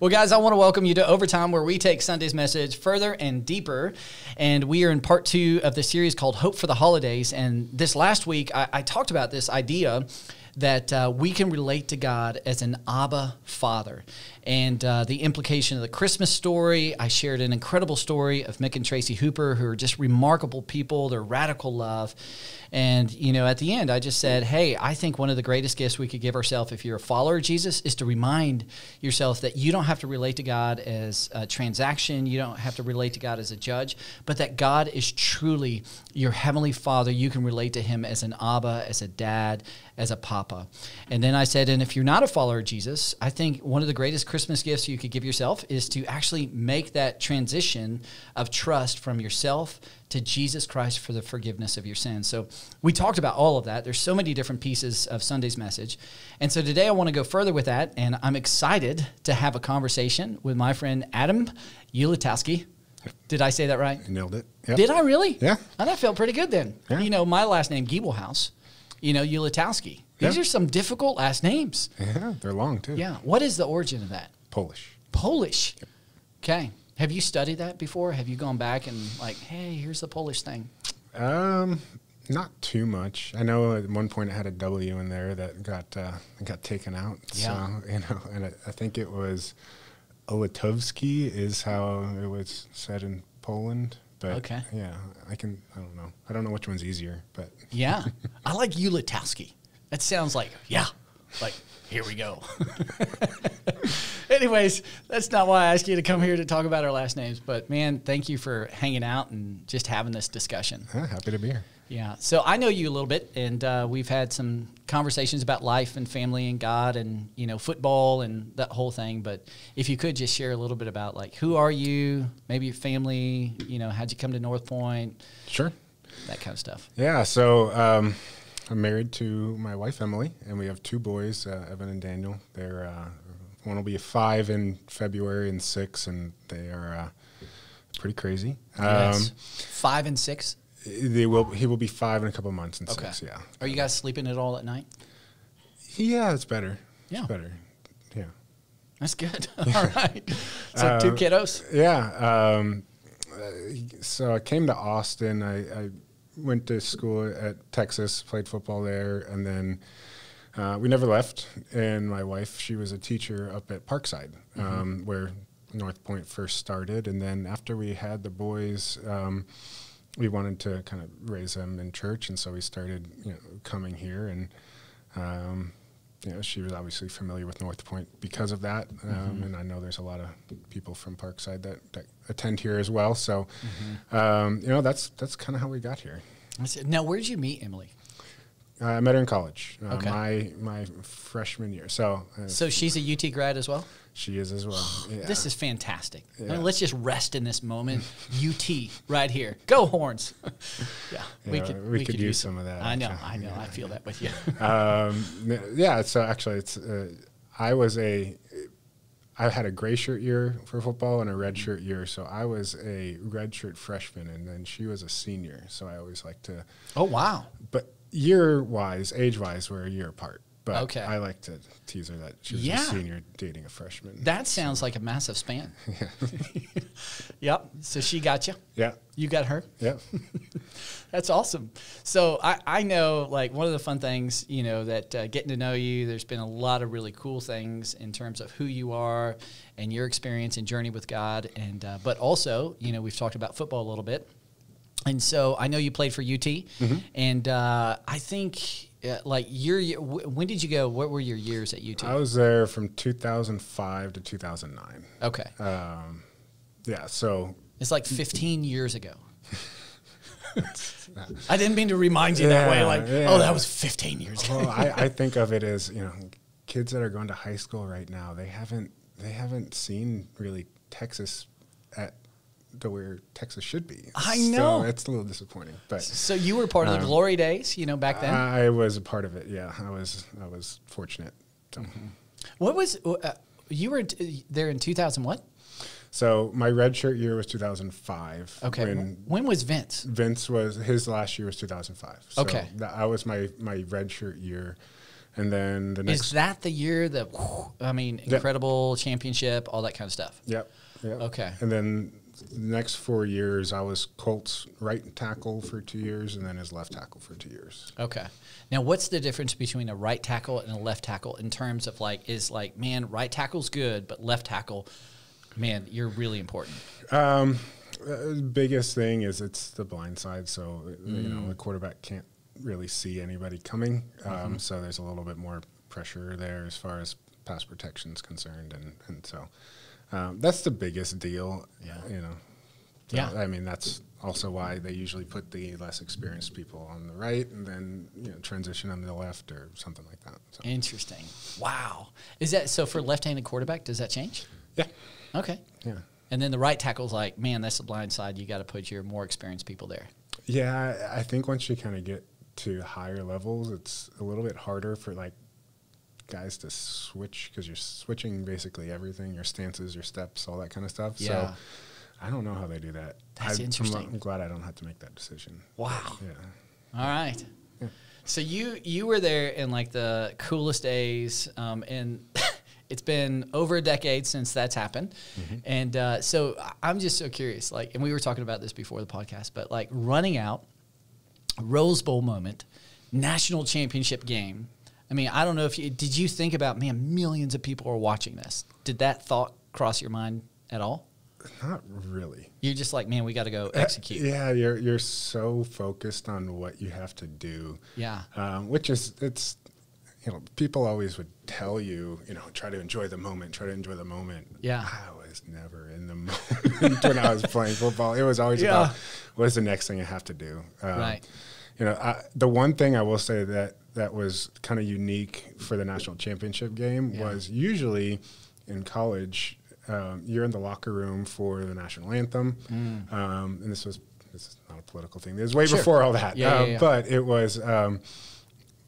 Well, guys, I want to welcome you to Overtime, where we take Sunday's message further and deeper. And we are in part two of the series called Hope for the Holidays. And this last week, I, I talked about this idea that uh, we can relate to God as an Abba Father. And uh, the implication of the Christmas story, I shared an incredible story of Mick and Tracy Hooper, who are just remarkable people, their radical love. And, you know, at the end, I just said, hey, I think one of the greatest gifts we could give ourselves if you're a follower of Jesus is to remind yourself that you don't have to relate to God as a transaction, you don't have to relate to God as a judge, but that God is truly your heavenly Father. You can relate to Him as an Abba, as a dad, as a papa. And then I said, and if you're not a follower of Jesus, I think one of the greatest Christmas gifts you could give yourself is to actually make that transition of trust from yourself to Jesus Christ for the forgiveness of your sins. So we talked about all of that. There's so many different pieces of Sunday's message. And so today I want to go further with that. And I'm excited to have a conversation with my friend Adam Ulatoski. Did I say that right? You nailed it. Yep. Did I really? Yeah. Oh, that felt pretty good then. Yeah. You know, my last name, Giebelhaus, you know, Ulatoski. These Yeah. are some difficult last names. Yeah, they're long too. Yeah. What is the origin of that? Polish. Polish. Okay. Have you studied that before? Have you gone back and like, hey, here's the Polish thing? Um, not too much. I know at one point it had a W in there that got uh, got taken out. Yeah. So, you know, and I, I think it was Olatowski is how it was said in Poland. But Okay. yeah, I can. I don't know. I don't know which one's easier, but Yeah. I like Ulatowski. That sounds like, yeah, like, here we go. Anyways, that's not why I asked you to come here to talk about our last names. But man, thank you for hanging out and just having this discussion. yeah, happy to be here. Yeah. So I know you a little bit, and uh, we've had some conversations about life and family and God and you know football and that whole thing. But if you could just share a little bit about like who are you, maybe your family, you know, how'd you come to Northpoint, Sure. that kind of stuff. Yeah, so um, I'm married to my wife Emily, and we have two boys, uh, Evan and Daniel. They're uh, one will be five in February and six, and they are uh, pretty crazy. Um, Five and six. they will. He will be five in a couple months and Okay. six. Yeah. Are you guys sleeping at all at night? Yeah, it's better. Yeah. It's better. Yeah. That's good. all right. So two Uh, kiddos. Yeah. Um, uh, so I came to Austin. I, I went to school at Texas, played football there, and then uh, we never left. And my wife, she was a teacher up at Parkside, um, where Northpoint first started. And then after we had the boys, um, we wanted to kind of raise them in church, and so we started, you know, coming here and. Um, you know, she was obviously familiar with Northpoint because of that, um, and I know there's a lot of people from Parkside that, that attend here as well. So, um, you know, that's that's kind of how we got here. Now, where did you meet Emily? Uh, I met her in college, uh, Okay. my my freshman year. So, uh, So she's a UT grad as well. she is as well. Yeah. This is fantastic. I mean, let's just rest in this moment. UT right here. Go horns. yeah, Yeah, we could use some of that, I know. actually. I know. I feel that with you. um, yeah. So actually, it's uh, I was a I had a gray shirt year for football and a red shirt year. So I was a red shirt freshman, and then she was a senior. So I always like to. oh wow. but year wise, age wise, we're a year apart. But Okay. I like to tease her that she was Yeah. a senior dating a freshman. That sounds like a massive span. yeah. yep. So she got you. yeah, You got her. yeah, That's awesome. So I, I know like one of the fun things, you know, that uh, getting to know you, there's been a lot of really cool things in terms of who you are and your experience and journey with God. And, uh, but also, you know, we've talked about football a little bit. And so I know you played for UT and uh, I think uh, like your, year- when did you go? What were your years at UT? I was there from 2005 to 2009. okay. Um, yeah, so It's like 15 years ago. I didn't mean to remind you that way. Like, yeah. oh, that was 15 years ago. well, I, I think of it as you know, kids that are going to high school right now. They haven't they haven't seen really Texas at to where Texas should be. I So know. it's a little disappointing, but So you were part of the Um, glory days, you know, back then. I was a part of it. Yeah, I was I was fortunate. So. what was uh, you were t- there in 2000? What? So my red shirt year was 2005. Okay. When When, was Vince? Vince was his last year was 2005. So Okay. That, I was my my red shirt year, and then the next Is that the year that I mean, incredible championship, all that kind of stuff? Yep. yep. Okay. And then the next four years, I was Colt's right tackle for two years, and then his left tackle for two years. Okay. Now, what's the difference between a right tackle and a left tackle in terms of like, is like, man, right tackle's good, but left tackle, man, you're really important. Um, uh, biggest thing is it's the blind side, so you know the quarterback can't really see anybody coming. Um, So there's a little bit more pressure there as far as pass protection is concerned, and and so um, that's the biggest deal. Yeah. You know. So, Yeah. I mean that's also why they usually put the less experienced people on the right, and then you know transition on the left or something like that. So Interesting. Wow. Is that so for left-handed quarterback? Does that change? yeah, Okay. yeah. And then the right tackle's like, man, that's the blind side. You got to put your more experienced people there. Yeah, I I think once you kind of get to higher levels, it's a little bit harder for like guys to switch because you're switching basically everything, your stances, your steps, all that kind of stuff. Yeah. So I don't know how they do that. That's I, I'm- interesting. I'm, glad I don't have to make that decision. Wow. Yeah. All right. So you you were there in like the coolest days, um, and it's been over a decade since that's happened. And uh, so I'm just so curious, like, and we were talking about this before the podcast, but like running out, Rose Bowl moment, national championship game. I mean, I don't know if you did you think about man, millions of people are watching this. Did that thought cross your mind at all? Not really. You're just like, man, we got to go execute. Yeah, you're you're so focused on what you have to do. Yeah. Um, which is it's you know people always would tell you you know try to enjoy the moment, try to enjoy the moment. Yeah. I was never in the moment when I was playing football. It was always Yeah. about what's the next thing I have to do. Um, Right. You know, I, the one thing I will say that that was kind of unique for the national championship game Yeah. was usually in college, um, you're in the locker room for the national anthem, um, and this was this is not a political thing. This was way Mm. Sure. before all that, Yeah, yeah, Um, yeah. but it was. Um,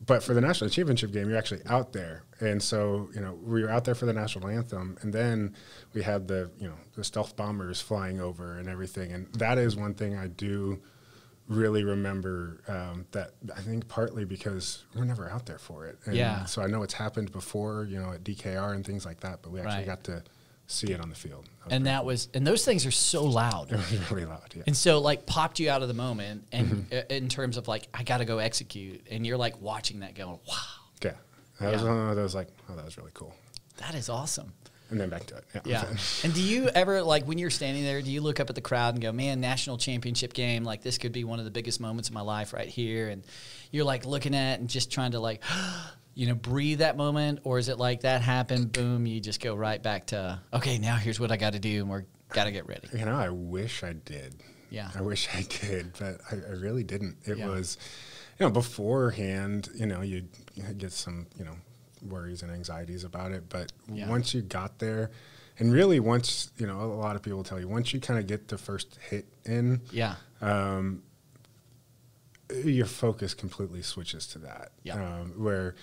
but for the national championship game, you're actually out there, and so you know we were out there for the national anthem, and then we had the you know the stealth bombers flying over and everything, and that is one thing I do really remember um, that I think partly because we're never out there for it, and Yeah. So I know it's happened before, you know, at DKR and things like that, but we actually Right. got to see it on the field, that And that was, and those things are so loud. really loud. Yeah. And so, like, popped you out of the moment, and Mm-hmm. uh, in terms of like, I got to go execute, and you're like watching that, going, "Wow, yeah, that was one of those like, oh, that was really cool, that is awesome." And then back to it. Yeah. Yeah. and do you ever like when you're standing there? Do you look up at the crowd and go, "Man, national championship game! Like this could be one of the biggest moments of my life right here." And you're like looking at and just trying to like, you know, breathe that moment, or is it like that happened? Boom, you just go right back to, okay, now here's what I got to do, and we're got to get ready. You know, I wish I did. Yeah. I wish I did, but I, I really didn't. It Yeah. was, you know, beforehand, you know, you'd get some, you know, worries and anxieties about it. But Yeah. once you got there, and really once, you know, a lot of people tell you, once you kind of get the first hit in, Yeah. your focus completely switches to that. Yeah. Um, where,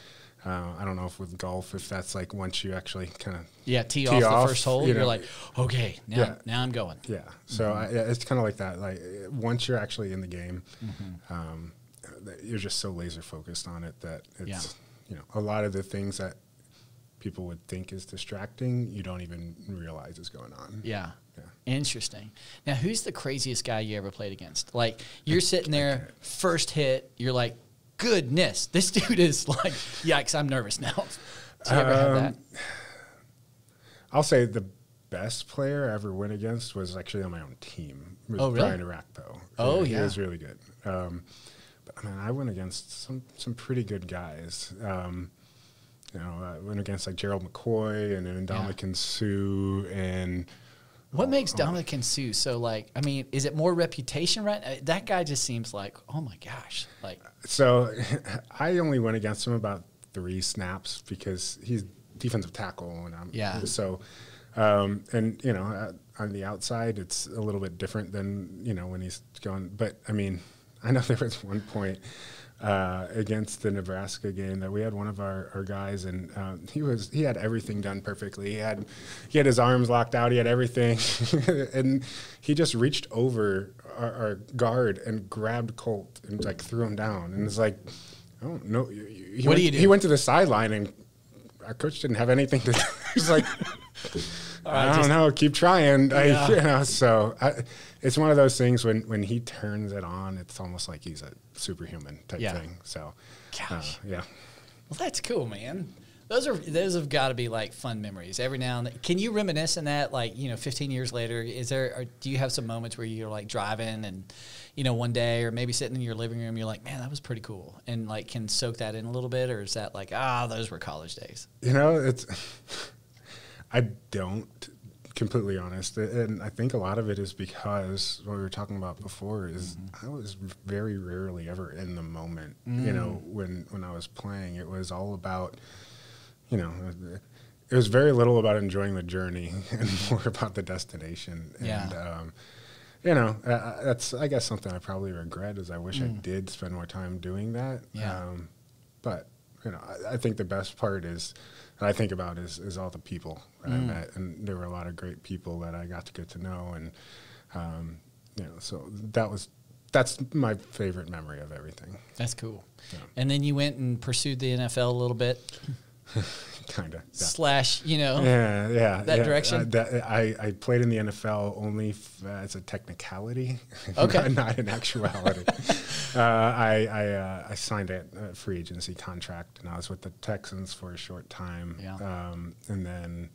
uh, I don't know if with golf, if that's like once you actually kind of Yeah, tee, Tee off, off, the first hole. you are know. like, okay, now, Yeah. now I'm going. Yeah. So I, yeah, it's kind of like that. Like once you're actually in the game, Mm-hmm. um, you're just so laser focused on it that it's Yeah. You know a lot of the things that people would think is distracting, you don't even realize is going on. Yeah. Yeah. Interesting. Now, who's the craziest guy you ever played against? Like, you're sitting there, first hit, you're like, goodness, this dude is like, yikes, I'm nervous now. You ever have that? Um, I'll say the best player I ever went against was actually on my own team. Was Oh, really? Brian Orakpo. Oh, he yeah. was really good. Um, but mean, I went against some some pretty good guys. Um, you know, I went against like Gerald McCoy and then Yeah. Ndamukong Suh and What makes Ndamukong Suh so like, I mean, is it more reputation, right? Uh, That guy just seems like, oh my gosh. Like, So I only went against him about three snaps because he's defensive tackle, and I'm Yeah. So, um, and you know, uh, on the outside, it's a little bit different than you know when he's going. But I mean, I know there was one point uh, against the Nebraska game that we had one of our, our guys, and um, he was he had everything done perfectly. He had he had his arms locked out. He had everything, and he just reached over our, our guard and grabbed Colt and like threw him down. And it's like Oh no! He What do went, you do? He went to the sideline, and our coach didn't have anything to. do. He's like, I don't just- know. Keep trying. I, you know, so I, it's one of those things when when he turns it on, it's almost like he's a superhuman type Yeah. thing. So, uh, Gosh. yeah. Well, that's cool, man. Those are those have got to be like fun memories every now and then. Can you reminisce in that, like you know, 15 years later? Is there? Or do you have some moments where you're like driving and, you know, one day or maybe sitting in your living room, you're like, man, that was pretty cool, and like can soak that in a little bit, or is that like, ah, those were college days? You know, it's. I don't completely honest, and I think a lot of it is because what we were talking about before is I was very rarely ever in the moment. You know, when when I was playing, it was all about, you know. It was very little about enjoying the journey and more about the destination. Yeah. And, um, you know, uh, that's I guess something I probably regret is I wish I did spend more time doing that. Yeah. Um, but you know, I, I think the best part is that I think about is is all the people that I met, and there were a lot of great people that I got to get to know, and um, you know, so that was that's my favorite memory of everything. That's cool. Yeah. And then you went and pursued the NFL a little bit, kind of. Yeah. slash, you know, Yeah, yeah. That yeah. direction? Uh, that, I, I played in the NFL only f- as a technicality, Okay. not, not in actuality. uh, I I, uh, I signed a, a free agency contract, and I was with the Texans for a short time. Yeah. Um, and then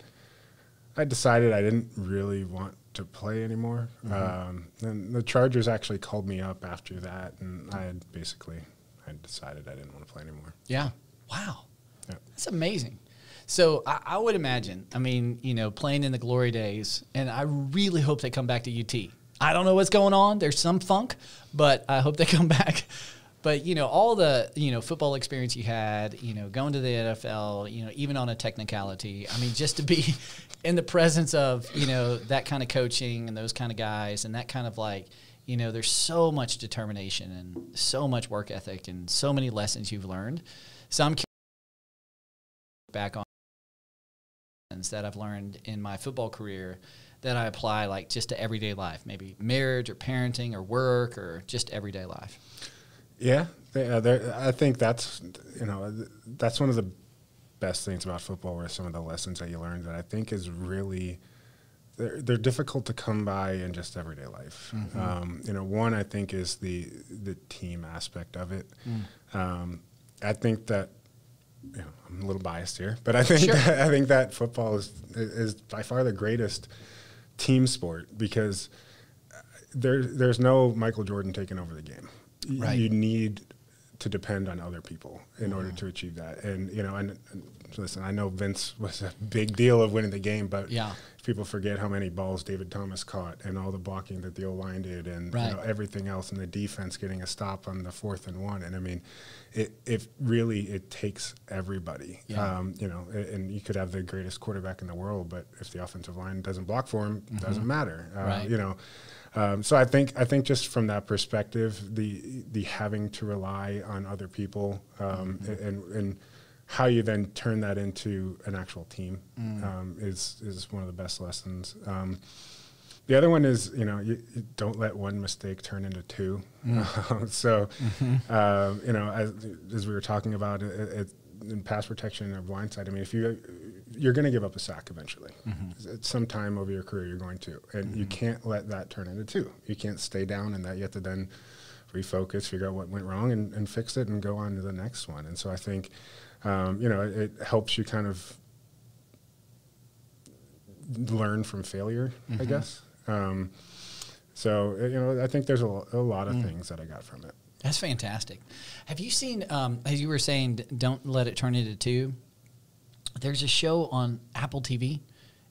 I decided I didn't really want to play anymore. Mm-hmm. Um, and the Chargers actually called me up after that, and I had basically I decided I didn't want to play anymore. Yeah. Wow. Yeah. That's amazing. So I, I would imagine, I mean, you know, playing in the glory days, and I really hope they come back to UT. I don't know what's going on. There's some funk, but I hope they come back. But you know, all the you know football experience you had, you know, going to the NFL, you know, even on a technicality. I mean, just to be in the presence of you know that kind of coaching and those kind of guys and that kind of like you know, there's so much determination and so much work ethic and so many lessons you've learned. So I'm back on that I've learned in my football career that I apply like just to everyday life, maybe marriage or parenting or work or just everyday life. Yeah, they, uh, I think that's you know that's one of the best things about football, were some of the lessons that you learn that I think is really they're they're difficult to come by in just everyday life. Um, you know, one I think is the the team aspect of it. Um, I think that you know I'm a little biased here, but I think Sure. that, I think that football is is by far the greatest team sport because uh, there there's no Michael Jordan taking over the game. Right. You need to depend on other people in order mm-hmm. to achieve that. And you know, and, and listen, I know Vince was a big deal of winning the game, but Yeah. People forget how many balls David Thomas caught and all the blocking that the O line did, and Right. you know, everything else, and the defense getting a stop on the fourth and one. And I mean, it it really it takes everybody. Yeah. Um, you know, and you could have the greatest quarterback in the world, but if the offensive line doesn't block for him, doesn't matter. Uh, Mm-hmm. Right. You know. Um, so I think I think just from that perspective, the the having to rely on other people um, Mm-hmm. and and how you then turn that into an actual team Mm. um, is is one of the best lessons. Um, the other one is you know you, you don't let one mistake turn into two. Mm. so Mm-hmm. um, you know as, as we were talking about it, it, in pass protection or blindside. I mean, if you you're going to give up a sack eventually. Mm-hmm. At some time over your career, you're going to, and you can't let that turn into two. You can't stay down in that. You have to then refocus, figure out what went wrong, and, and fix it, and go on to the next one. And so I think, um, you know, it, it helps you kind of learn from failure, I guess. Um, so uh, you know, I think there's a, a lot of things that I got from it. That's fantastic. Have you seen, um, as you were saying, don't let it turn into two? There's a show on Apple TV.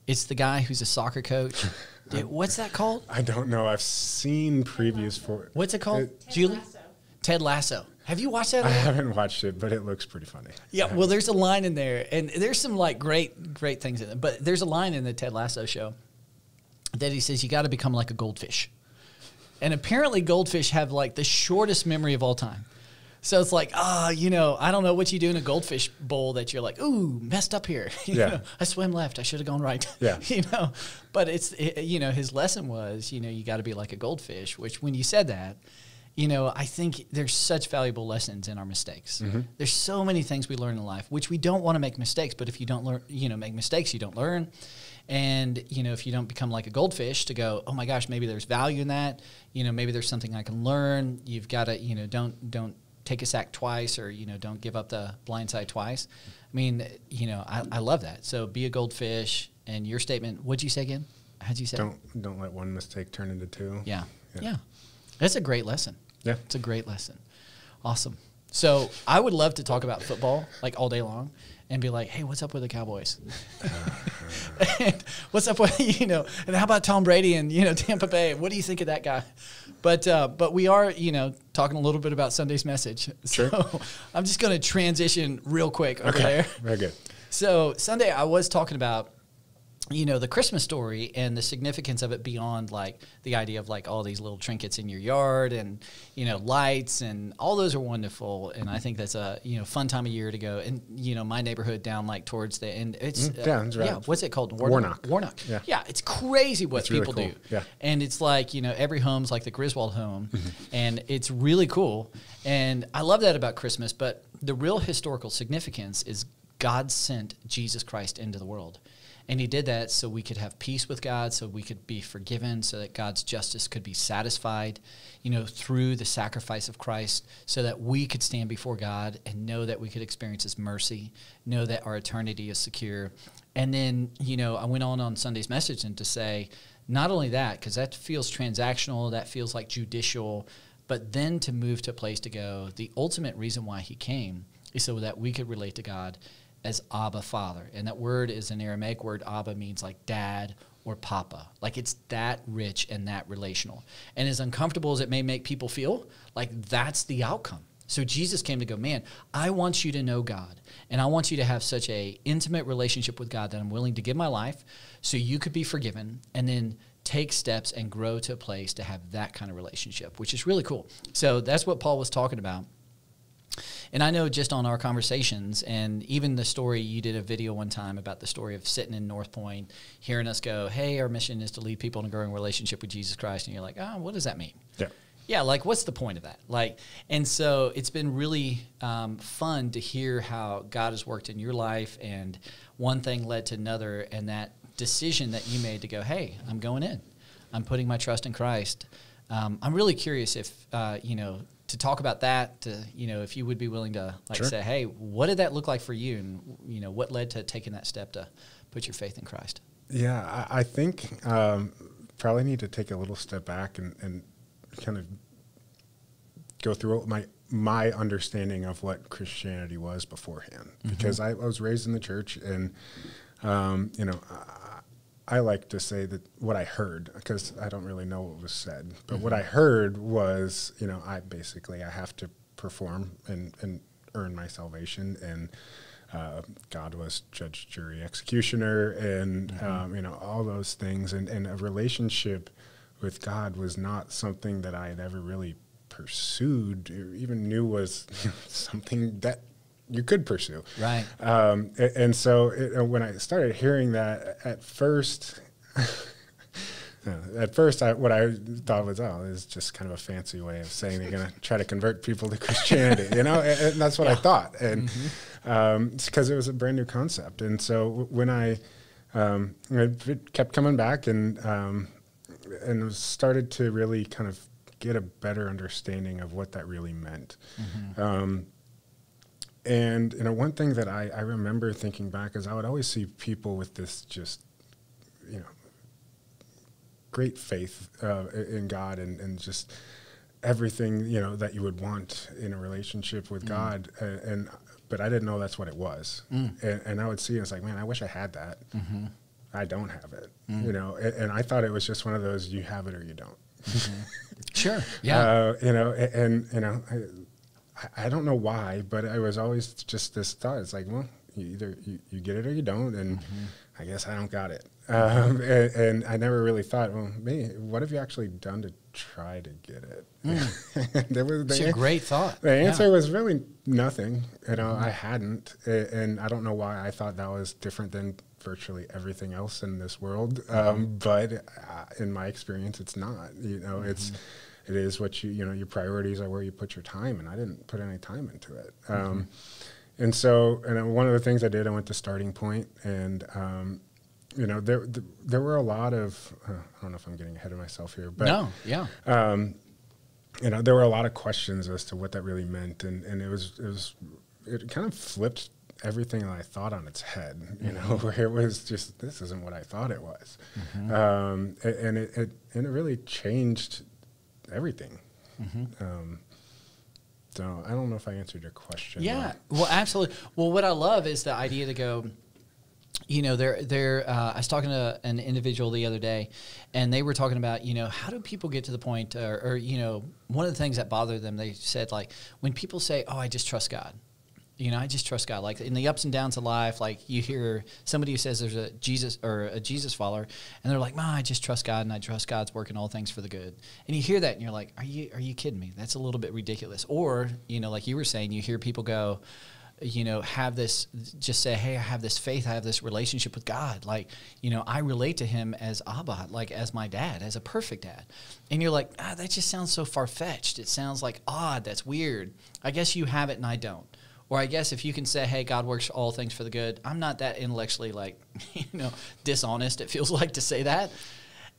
It's the guy who's a soccer coach. Dude, what's that called? I don't know. I've seen previews for. What's it called? It- Julie? Ted Lasso. Have you watched that? I haven't watched it, but it looks pretty funny. Yeah, well, there's a line in there, and there's some like great, great things in it. But there's a line in the Ted Lasso show that he says you got to become like a goldfish, and apparently goldfish have like the shortest memory of all time. So it's like, ah, you know, I don't know what you do in a goldfish bowl that you're like, ooh, messed up here. You Yeah. know, I swim left. I should have gone right. Yeah. you know, but it's, it, you know, his lesson was, you know, you got to be like a goldfish. Which when you said that, you know, I think there's such valuable lessons in our mistakes. Mm-hmm. There's so many things we learn in life, which we don't want to make mistakes, but if you don't learn, you know, make mistakes, you don't learn. And, you know, if you don't become like a goldfish to go, oh my gosh, maybe there's value in that, you know, maybe there's something I can learn. You've got to, you know, don't, don't take a sack twice or, you know, don't give up the blind side twice. I mean, you know, I, I love that. So be a goldfish. And your statement, what'd you say again? How'd you say? Don't don't let one mistake turn into two. Yeah. Yeah. yeah. That's a great lesson. Yeah. It's a great lesson. Awesome. So I would love to talk about football like all day long and be like, hey, what's up with the Cowboys? and what's up with, you know, and how about Tom Brady and, you know, Tampa Bay? What do you think of that guy? But, uh, but we are, you know, talking a little bit about Sunday's message. Sure. So I'm just going to transition real quick over Okay. there. Very good. So Sunday, I was talking about, you know, the Christmas story and the significance of it beyond like the idea of like all these little trinkets in your yard and you know lights and all those are wonderful and I think that's a you know fun time of year to go and you know my neighborhood down like towards the end it's Mm, yeah, that's right. yeah what's it called Warnock. Warnock Yeah. yeah it's crazy what It's really people cool. do Yeah. and it's like you know every home's like the Griswold home, Mm-hmm. and it's really cool. And I love that about Christmas. But the real historical significance is God sent Jesus Christ into the world, and He did that so we could have peace with God, so we could be forgiven, so that God's justice could be satisfied, you know, through the sacrifice of Christ, so that we could stand before God and know that we could experience His mercy, know that our eternity is secure. And then, you know, I went on on Sunday's message and to say, not only that, because that feels transactional, that feels like judicial, but then to move to a place to go, the ultimate reason why he came is so that we could relate to God as Abba Father. And that word is an Aramaic word. Abba means like dad or papa. Like it's that rich and that relational. And as uncomfortable as it may make people feel, like that's the outcome. So Jesus came to go, man, I want you to know God, and I want you to have such a intimate relationship with God that I'm willing to give my life so you could be forgiven and then take steps and grow to a place to have that kind of relationship, which is really cool. So that's what Paul was talking about. And I know just on our conversations, and even the story you did a video one time about the story of sitting in Northpoint, hearing us go, "Hey, our mission is to lead people in a growing relationship with Jesus Christ," and you're like, "Oh, what does that mean?" Yeah. yeah like what's the point of that like and so it's been really um, fun to hear how god has worked in your life and one thing led to another and that decision that you made to go hey i'm going in i'm putting my trust in christ um, i'm really curious if uh, you know to talk about that to you know if you would be willing to like Sure. say hey what did that look like for you and you know what led to taking that step to put your faith in christ? Yeah, I, I think um, probably need to take a little step back and, and kind of go through my my understanding of what Christianity was beforehand, because I, I was raised in the church, and um, you know, I, like to say that what I heard, because I don't really know what was said, but what I heard was, you know, I basically I have to perform and and earn my salvation and. Uh, God was judge, jury, executioner, and um, you know all those things, and, and a relationship with God was not something that I had ever really pursued, or even knew was something that you could pursue. Right. Um, a- and, so it, uh, when I started hearing that, at first, at first, I, what I thought was, oh, is just kind of a fancy way of saying they're going to try to convert people to Christianity, you know, and, and that's what I thought, and because it was a brand new concept, and so when I um, it kept coming back and um, and started to really kind of get a better understanding of what that really meant. Um, and you know, one thing that I, I remember thinking back is I would always see people with this just, you know, great faith uh, in God and, and just everything you know that you would want in a relationship with mm. God. And, and but I didn't know that's what it was. Mm. And, and I would see it, it's like, man, I wish I had that. Mm-hmm. I don't have it. Mm. You know, and, and I thought it was just one of those you have it or you don't. Mm-hmm. sure yeah Uh, you know, and, you know, I, I don't know why, but I was always just this thought. It's like, well, you either you, you get it or you don't, and I guess I don't got it. Um, and, and I never really thought, well, me, what have you actually done to try to get it? there was it's a great thought the Yeah. answer was really nothing. You know, I hadn't, and I don't know why I thought that was different than virtually everything else in this world. Um, but uh, in my experience, it's not. You know, it's it is what you you know your priorities are where you put your time, and I didn't put any time into it. Mm-hmm. Um, and so, and one of the things I did, I went to Starting Point, and um, you know, there there were a lot of uh, I don't know if I'm getting ahead of myself here, but no, yeah, um, you know, there were a lot of questions as to what that really meant, and, and it was it was it kind of flipped everything that I thought on its head. You know, where it was just this isn't what I thought it was, um, a- and it, it and it really changed everything. Um, so I don't know if I answered your question. yeah. Well, absolutely. Well, what I love is the idea to go. You know, they're they're. Uh, I was talking to an individual the other day, and they were talking about you know how do people get to the point, or, or you know, one of the things that bothered them. They said like when people say, "Oh, I just trust God." You know, I just trust God. Like in the ups and downs of life, like you hear somebody who says there's a Jesus or a Jesus follower, and they're like, "Ma, I just trust God, and I trust God's working all things for the good." And you hear that, and you're like, "Are you are you kidding me? That's a little bit ridiculous." Or you know, like you were saying, you hear people go, you know, have this, just say, "Hey, I have this faith, I have this relationship with God." Like, you know, I relate to Him as Abba, like as my dad, as a perfect dad. And you're like, ah, that just sounds so far fetched. It sounds like odd. That's weird. I guess you have it, and I don't. Or I guess if you can say, "Hey, God works all things for the good," I'm not that intellectually like, you know, dishonest. It feels like to say that.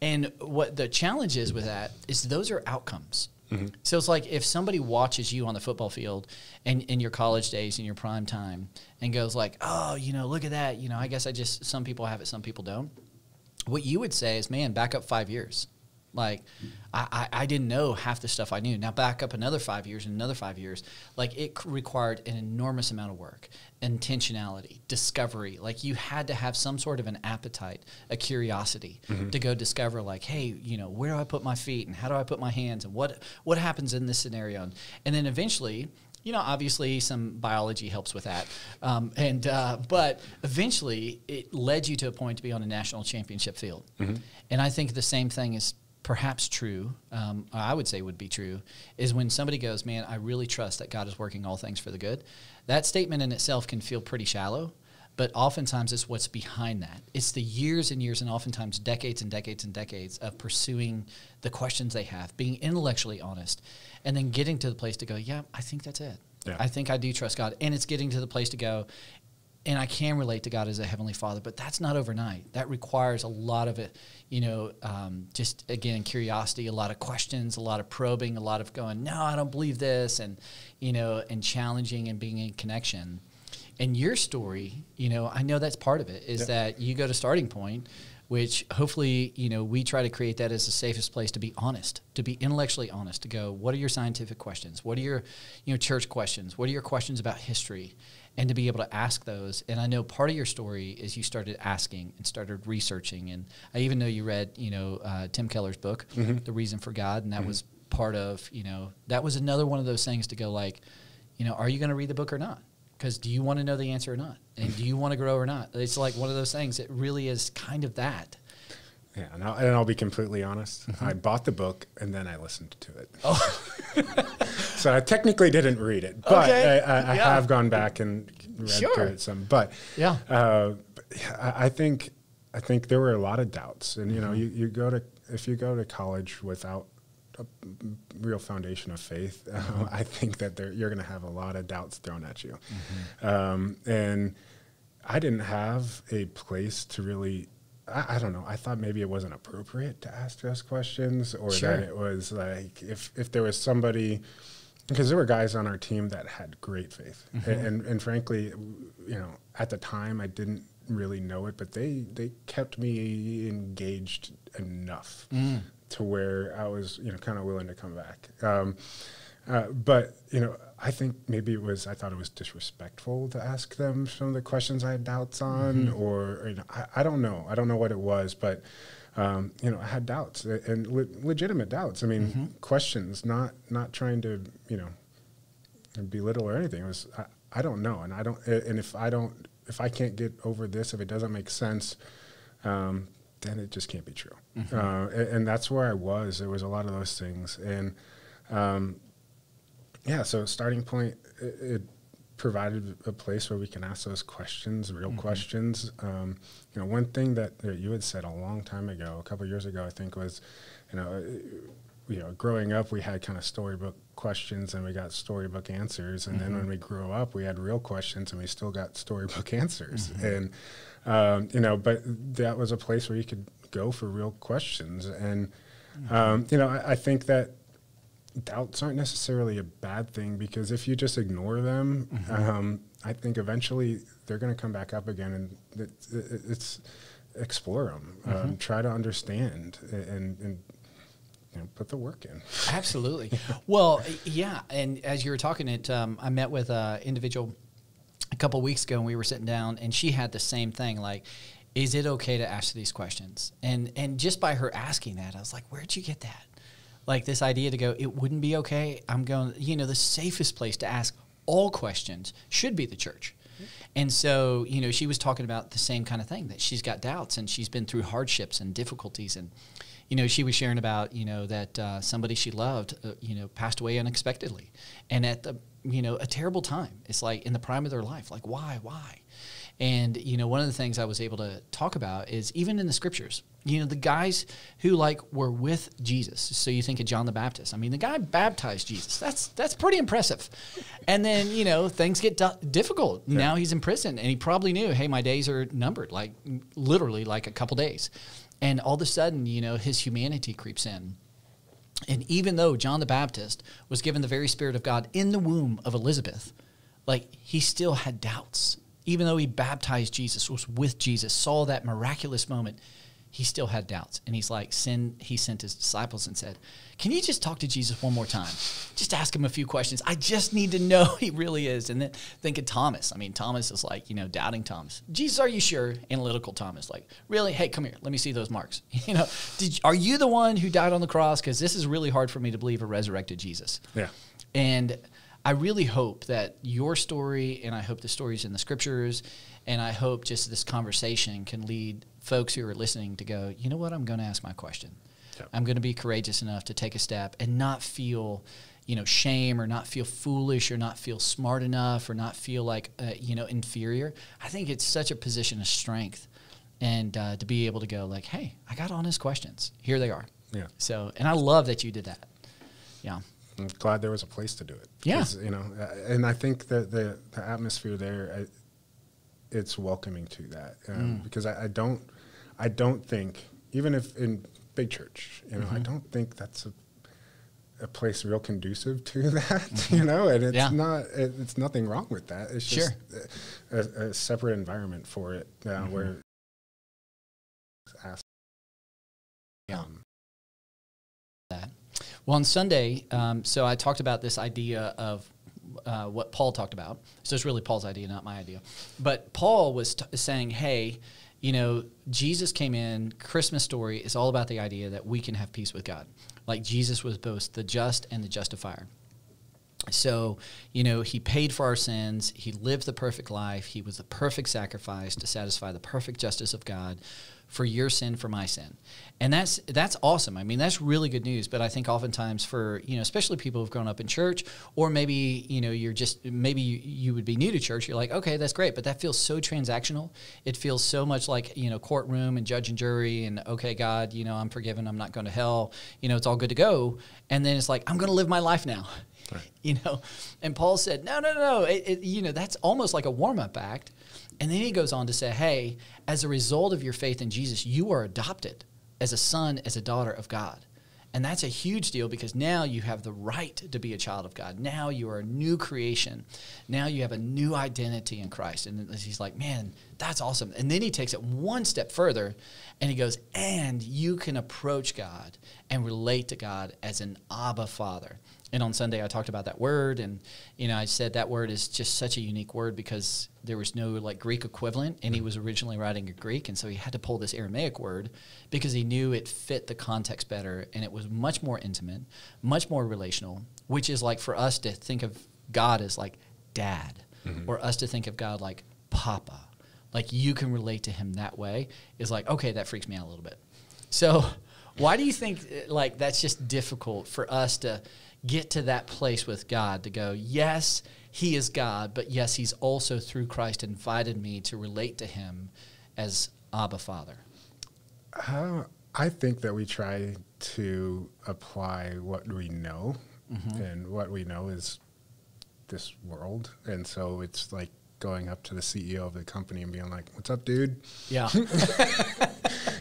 And what the challenge is with that is those are outcomes. Mm-hmm. So it's like if somebody watches you on the football field and in your college days in your prime time and goes like, "Oh, you know, look at that. You know, I guess I just some people have it, some people don't." What you would say is, "Man, back up five years." Like, I, I, I didn't know half the stuff I knew. Now back up another five years and another five years. Like it required an enormous amount of work, intentionality, discovery. Like you had to have some sort of an appetite, a curiosity to go discover. Like, hey, you know, where do I put my feet and how do I put my hands and what what happens in this scenario? And, and then eventually. You know, obviously, some biology helps with that, um, and uh, but eventually, it led you to a point to be on a national championship field, and I think the same thing is perhaps true, um, I would say would be true, is when somebody goes, Man, I really trust that God is working all things for the good. That statement in itself can feel pretty shallow, but oftentimes it's what's behind that. It's the years and years and oftentimes decades and decades and decades of pursuing the questions they have, being intellectually honest, and then getting to the place to go, Yeah, I think that's it. Yeah. I think I do trust God. And it's getting to the place to go, and I can relate to God as a heavenly Father, but that's not overnight. That requires a lot of it, you know, um, just again curiosity, a lot of questions, a lot of probing, a lot of going, no, I don't believe this, and you know, and challenging and being in connection. And your story, you know, I know that's part of it is Yeah. that you go to starting point, which hopefully, you know, we try to create that as the safest place to be honest, to be intellectually honest, to go, what are your scientific questions? What are your, you know, church questions? What are your questions about history? And to be able to ask those. And I know part of your story is you started asking and started researching. And I even know you read, you know, uh, Tim Keller's book, The Reason for God. And that was part of, you know, that was another one of those things to go like, you know, are you going to read the book or not? Because do you want to know the answer or not? And do you want to grow or not? It's like one of those things. It really is kind of that. Yeah, and I'll, and I'll be completely honest. I bought the book and then I listened to it. Oh. so I technically didn't read it, but Okay, I, I, I yeah. have gone back and read Sure. through it some. But Yeah. uh, I, I think I think there were a lot of doubts, and you know, you, you go to if you go to college without a real foundation of faith, uh, I think that there, you're going to have a lot of doubts thrown at you, um, and I didn't have a place to really. I, I don't know. I thought maybe it wasn't appropriate to ask those questions, or Sure. that it was like if if there was somebody, because there were guys on our team that had great faith, Mm-hmm. and, and and frankly, you know, at the time I didn't really know it, but they they kept me engaged enough Mm. to where I was you know kind of willing to come back. Um, uh, but you know, I think maybe it was I thought it was disrespectful to ask them some of the questions I had doubts on, or you know, I, I don't know, I don't know what it was, but um, you know, I had doubts and le- legitimate doubts. I mean, questions, not not trying to you know belittle or anything. It was I, I don't know, and I don't, and if I don't, if I can't get over this, if it doesn't make sense, um, then it just can't be true. Uh, and, and that's where I was. There was a lot of those things, and um, yeah. So starting point, it, it provided a place where we can ask those questions, real questions. Um, you know, one thing that, you had said a long time ago, a couple years ago, I think, was, you know, you know, growing up, we had kind of storybook questions and we got storybook answers. And mm-hmm. then when we grew up, we had real questions and we still got storybook answers. Mm-hmm. And, um, you know, but that was a place where you could go for real questions. And, mm-hmm. um, you know, I, I, think that doubts aren't necessarily a bad thing because if you just ignore them, mm-hmm. um, I think eventually they're going to come back up again. And it, it, it's, explore them, um, mm-hmm. try to understand and, and you know, put the work in. Absolutely. well, yeah. And as you were talking, it um, I met with an individual a couple weeks ago, and we were sitting down, and she had the same thing. Like, is it okay to ask these questions? And and just by her asking that, I was like, where'd you get that? Like this idea to go, it wouldn't be okay. I'm going. You know, the safest place to ask all questions should be the church. And so, you know, she was talking about the same kind of thing that she's got doubts and she's been through hardships and difficulties and you know, she was sharing about, you know, that uh, somebody she loved, uh, you know, passed away unexpectedly and at the, you know, a terrible time. It's like in the prime of their life. Like, why? Why? And, you know, one of the things I was able to talk about is even in the scriptures, you know, the guys who like were with Jesus. So you think of John the Baptist. I mean, the guy baptized Jesus. That's that's pretty impressive. And then, you know, things get d- difficult. Now he's in prison and he probably knew, hey, my days are numbered, like literally like a couple days. And all of a sudden, you know, his humanity creeps in. And even though John the Baptist was given the very Spirit of God in the womb of Elizabeth, like he still had doubts. Even though he baptized Jesus, was with Jesus, saw that miraculous moment, he still had doubts. And he's like, send, he sent his disciples and said, Can you just talk to Jesus one more time? Just ask him a few questions. I just need to know he really is. And then think of Thomas. I mean, Thomas is like, you know, doubting Thomas. Jesus, are you sure? Analytical Thomas, like, really? Hey, come here. Let me see those marks. You know, did, are you the one who died on the cross? Because this is really hard for me to believe a resurrected Jesus. Yeah. And I really hope that your story, and I hope the stories in the scriptures, and I hope just this conversation can lead folks who are listening to go, you know what, I'm going to ask my question. Yep. I'm going to be courageous enough to take a step and not feel, you know, shame or not feel foolish or not feel smart enough or not feel like, uh, you know, inferior. I think it's such a position of strength and uh, to be able to go like, hey, I got honest questions. Here they are. Yeah. So, and I love that you did that. Yeah. I'm glad there was a place to do it. Yeah. You know, uh, and I think that the, the atmosphere there, I, it's welcoming to that um, mm. because I, I, don't I don't think even if in big church you know mm-hmm. I don't think that's a a place real conducive to that mm-hmm. you know and it's yeah. not it, it's nothing wrong with that it's sure. just a, a, separate environment for it uh, mm-hmm. where yeah. Um, that well on Sunday um, so I talked about this idea of uh, what Paul talked about. So it's really Paul's idea, not my idea. But Paul was saying, hey, you know, Jesus came in, Christmas story is all about the idea that we can have peace with God. Like Jesus was both the just and the justifier. So, you know, he paid for our sins. He lived the perfect life. He was the perfect sacrifice to satisfy the perfect justice of God for your sin for my sin. And that's that's awesome. I mean that's really good news but i think oftentimes for you know especially people who've grown up in church or maybe you know you're just maybe you, you would be new to church you're like okay that's great but that feels so transactional. It feels so much like you know courtroom and judge and jury and okay god you know i'm forgiven i'm not going to hell you know it's all good to go. And then it's like i'm going to live my life now. Right. you know? And paul said no no no it, it, you know that's almost like a warm-up act and then he goes on to say, hey, as a result of your faith in Jesus, you are adopted as a son, as a daughter of God. And that's a huge deal because now you have the right to be a child of God. Now you are a new creation. Now you have a new identity in Christ. And he's like, man, that's awesome. And then he takes it one step further and he goes, and you can approach God and relate to God as an Abba Father and on Sunday I talked about that word, and you know I said that word is just such a unique word because there was no like Greek equivalent, and he was originally writing a Greek, and so he had to pull this Aramaic word because he knew it fit the context better, and it was much more intimate, much more relational, which is like for us to think of God as like dad, mm-hmm. or us to think of God like Papa, like you can relate to him that way is like okay that freaks me out a little bit, so. Why do you think like that's just difficult for us to get to that place with God to go, yes, He is God, but yes, He's also through Christ invited me to relate to Him as Abba Father? Uh, I think that we try to apply what we know, and what we know is this world, and so it's like going up to the CEO of the company and being like, "What's up, dude?" Yeah.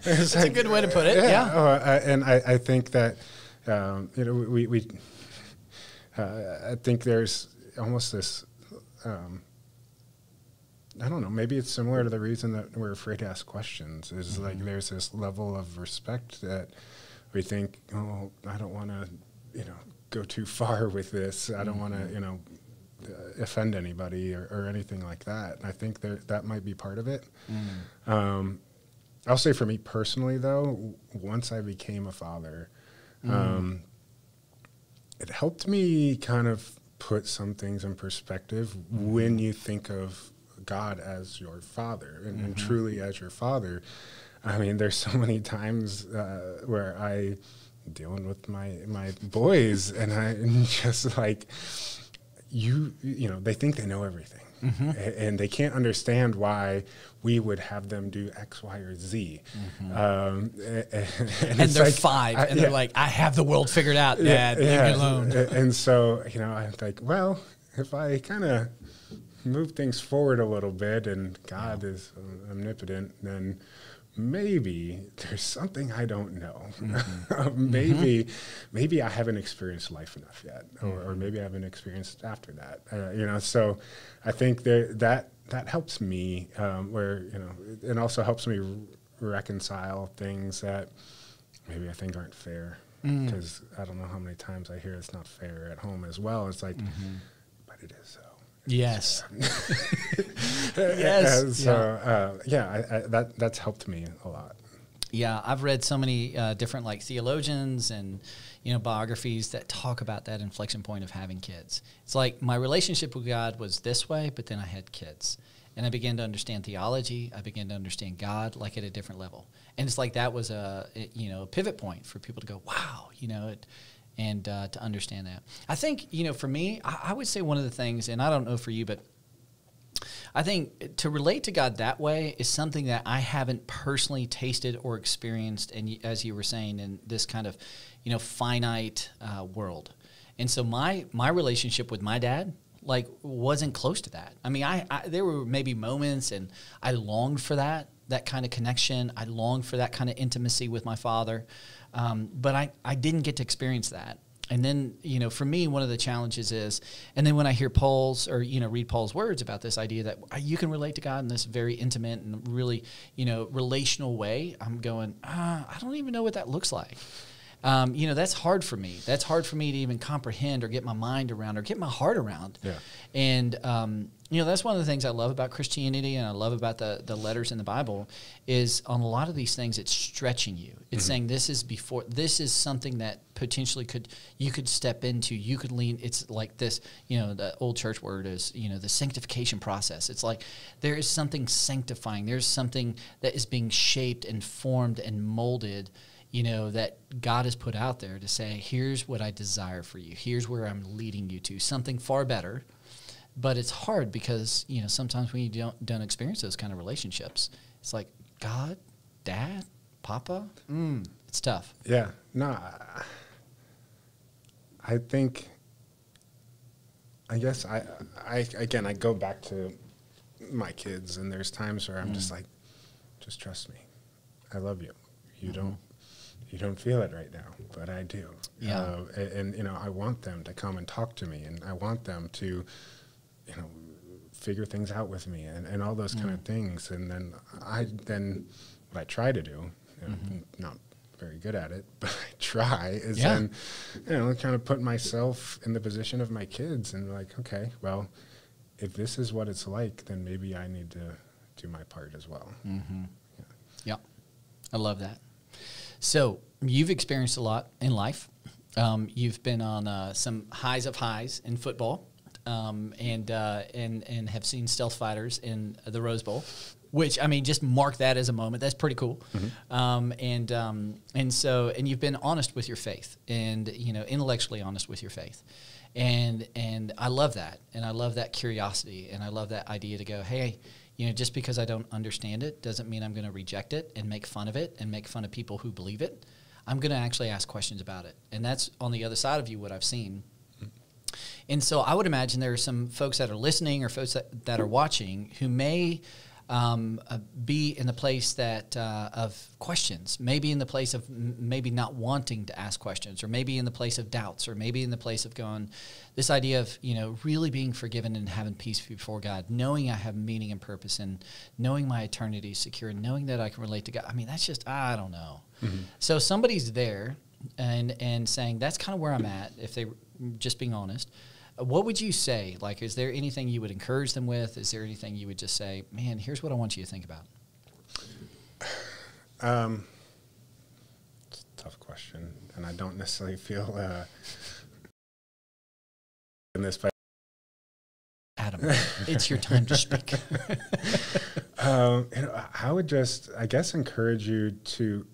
It's That's a good way to put it, yeah. Oh, I, and I, I think that um, you know we we uh, I think there's almost this. Um, I don't know. Maybe it's similar to the reason that we're afraid to ask questions. Is Mm-hmm. like there's this level of respect that we think, oh, I don't want to, you know, go too far with this. I don't want Mm-hmm. to, you know, offend anybody or, or anything like that. And I think that that might be part of it. Mm. Um, I'll say for me personally, though, once I became a father, um, it helped me kind of put some things in perspective when you think of God as your father and, and truly as your father. I mean, there's so many times uh, where I dealing with my my boys and I and just like you you know they think they know everything A- and they can't understand why we would have them do X, Y, or Z. Um, a- a- and it's they're like, five, I- and they're yeah. like, "I have the world figured out, Dad. Leave me alone." And so, you know, I'm like, well, if I kind of move things forward a little bit and God is uh, omnipotent, then maybe there's something I don't know. Mm-hmm. maybe, maybe I haven't experienced life enough yet, or, or maybe I haven't experienced after that. Uh, you know, so I think there, that that helps me, um, where you know, it also helps me r- reconcile things that maybe I think aren't fair. Mm. Because I don't know how many times I hear it's not fair at home as well. It's like, Mm-hmm. but it is. Yes. Yes. Yes. so uh, yeah, I, I, that that's helped me a lot. Yeah, I've read so many uh, different like theologians and you know biographies that talk about that inflection point of having kids. It's like my relationship with God was this way, but then I had kids, and I began to understand theology. I began to understand God like at a different level, and it's like that was a you know a pivot point for people to go, wow, you know it. And uh, to understand that, I think you know, for me, I, I would say one of the things, and I don't know for you, but I think to relate to God that way is something that I haven't personally tasted or experienced, and as you were saying, in this kind of, you know, finite uh, world. And so my my relationship with my dad like wasn't close to that. I mean, I, I there were maybe moments, and I longed for that that kind of connection. I longed for that kind of intimacy with my father, um, but I I didn't get to experience that. And then, you know, for me, one of the challenges is, and then when I hear Paul's or, you know, read Paul's words about this idea that you can relate to God in this very intimate and really, you know, relational way, I'm going, ah, I don't even know what that looks like. Um, you know, that's hard for me. That's hard for me to even comprehend or get my mind around or get my heart around. Yeah. And um, you know, that's one of the things I love about Christianity and I love about the the letters in the Bible is on a lot of these things it's stretching you. It's saying this is before this is something that potentially could you could step into, you could lean it's like this, you know, the old church word is, you know, the sanctification process. It's like there is something sanctifying. There's something that is being shaped and formed and molded you know, that God has put out there to say, here's what I desire for you. Here's where I'm leading you to, something far better. But it's hard because, you know, sometimes when you don't, don't experience those kind of relationships, it's like, God, Dad, Papa, mm, it's tough. Yeah. No, I, I think. I guess I, I again I go back to my kids, and there's times where I'm just like, just trust me, I love you. You don't, you don't feel it right now, but I do. Yeah. Uh, and, and you know, I want them to come and talk to me, and I want them to, you know, figure things out with me, and, and all those kind of mm. things. And then I then what I try to do, you know, mm-hmm. not very good at it, but I try is Yeah. then, you know, kind of put myself in the position of my kids, and like, okay, well, if this is what it's like, then maybe I need to do my part as well. Mm-hmm. Yeah, I love that. So you've experienced a lot in life. Um, you've been on uh, some highs of highs in football, um, and uh, and and have seen stealth fighters in the Rose Bowl, which I mean, just mark that as a moment. That's pretty cool. Um, and um, and so and you've been honest with your faith, and you know, intellectually honest with your faith. And and I love that, and I love that curiosity, and I love that idea to go, hey, you know, just because I don't understand it doesn't mean I'm going to reject it and make fun of it and make fun of people who believe it. I'm going to actually ask questions about it. And that's on the other side of you what I've seen. And so I would imagine there are some folks that are listening or folks that, that are watching who may um, uh, be in the place that uh, of questions, maybe in the place of m- maybe not wanting to ask questions, or maybe in the place of doubts, or maybe in the place of going, this idea of you know really being forgiven and having peace before God, knowing I have meaning and purpose, and knowing my eternity is secure, and knowing that I can relate to God. I mean, that's just I don't know. Mm-hmm. So somebody's there and and saying that's kind of where I'm at. If they just being honest what would you say? Like, is there anything you would encourage them with? Is there anything you would just say, man, here's what I want you to think about? Um, it's a tough question, and I don't necessarily feel uh, in this. Fight. Adam, it's your time to speak. um, you know, I would just, I guess, encourage you to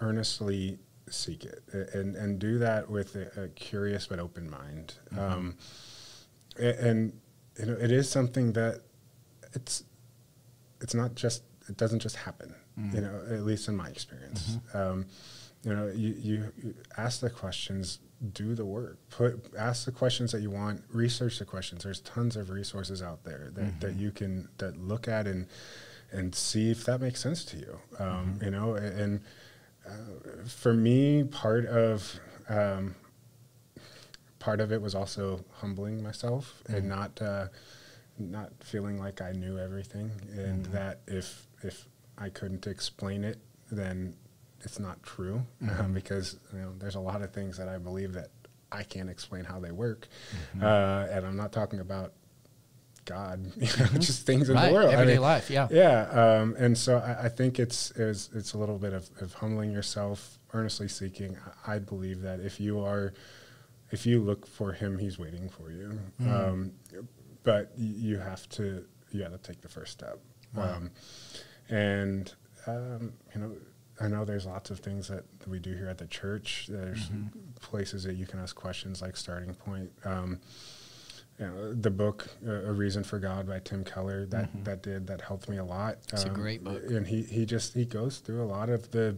earnestly seek it and and do that with a, a curious but open mind. Mm-hmm. Um, and you know, it is something that it's it's not just it doesn't just happen. Mm-hmm. You know, at least in my experience. Mm-hmm. Um, you know, you, you, you ask the questions, do the work. Put ask the questions that you want. Research the questions. There's tons of resources out there that, that mm-hmm. you can that look at and and see if that makes sense to you. Um, mm-hmm. you know, and, and for me, part of um, part of it was also humbling myself mm-hmm. and not uh, not feeling like I knew everything, and mm-hmm. that if if I couldn't explain it, then it's not true mm-hmm. um, because you know there's a lot of things that I believe that I can't explain how they work, mm-hmm. uh, and I'm not talking about God, you know, mm-hmm. just things in the world, everyday I mean, life. Yeah, yeah. Um, and so I, I, think it's it's it's a little bit of, of humbling yourself, earnestly seeking. I, I, believe that if you are, if you look for Him, He's waiting for you. Mm. Um, but you have to you got to take the first step. Wow. Um, and um, you know. I know there's lots of things that we do here at the church. There's mm-hmm. places that you can ask questions like Starting Point. Um, you know, the book uh, "A Reason for God" by Tim Keller that mm-hmm. that did that helped me a lot. It's um, a great book, and he he just he goes through a lot of the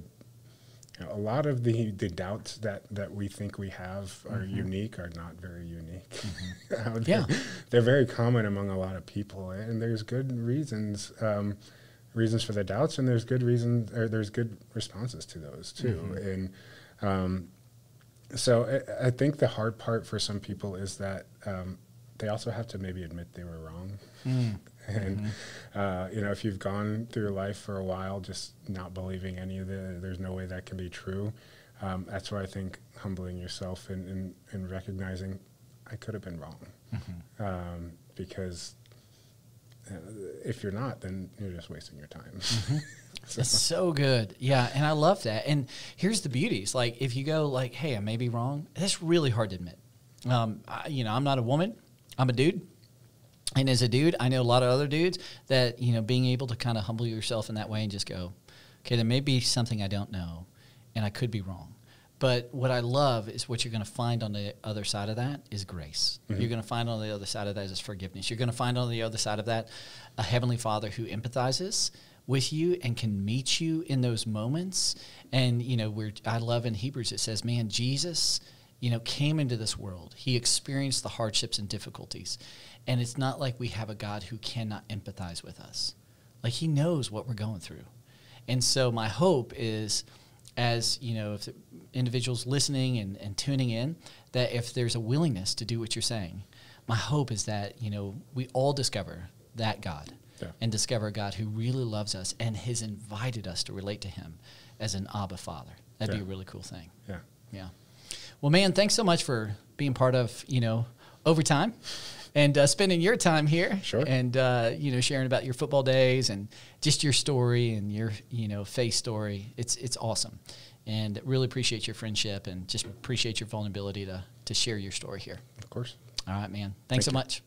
you know, a lot of the the doubts that that we think we have are mm-hmm. unique are not very unique. Mm-hmm. they're, yeah, they're very common among a lot of people, and there's good reasons. Um, reasons for the doubts and there's good reasons or there's good responses to those too mm-hmm. and um, so I, I, think the hard part for some people is that um, they also have to maybe admit they were wrong. Mm. and mm-hmm. uh, you know, if you've gone through life for a while just not believing any of the, there's no way that can be true. Um, that's where I think humbling yourself and, and, and recognizing I could have been wrong, mm-hmm. um, because uh, if you're not, then you're just wasting your time. Mm-hmm. so. It's so good, yeah, and I love that. And here's the beauty: it's like if you go like, "Hey, I may be wrong," that's really hard to admit. Um, I, you know, I'm not a woman. I'm a dude. And as a dude, I know a lot of other dudes that, you know, being able to kind of humble yourself in that way and just go, okay, there may be something I don't know and I could be wrong. But what I love is what you're going to find on the other side of that is grace. Mm-hmm. You're going to find on the other side of that is forgiveness. You're going to find on the other side of that a heavenly Father who empathizes with you and can meet you in those moments. And you know, we're I love in Hebrews it says, "Man, Jesus you know, came into this world. He experienced the hardships and difficulties. And it's not like we have a God who cannot empathize with us. Like he knows what we're going through. And so my hope is as, you know, if individuals listening and, and tuning in, that if there's a willingness to do what you're saying, my hope is that, you know, we all discover that God yeah. and discover a God who really loves us and has invited us to relate to him as an Abba Father. That'd yeah. be a really cool thing. Yeah. Yeah. Well, man, thanks so much for being part of you know overtime and uh, spending your time here. Sure. And uh, you know sharing about your football days and just your story and your you know faith story. It's it's awesome, and really appreciate your friendship and just appreciate your vulnerability to to share your story here. Of course. All right, man. Thanks Thank so you. much.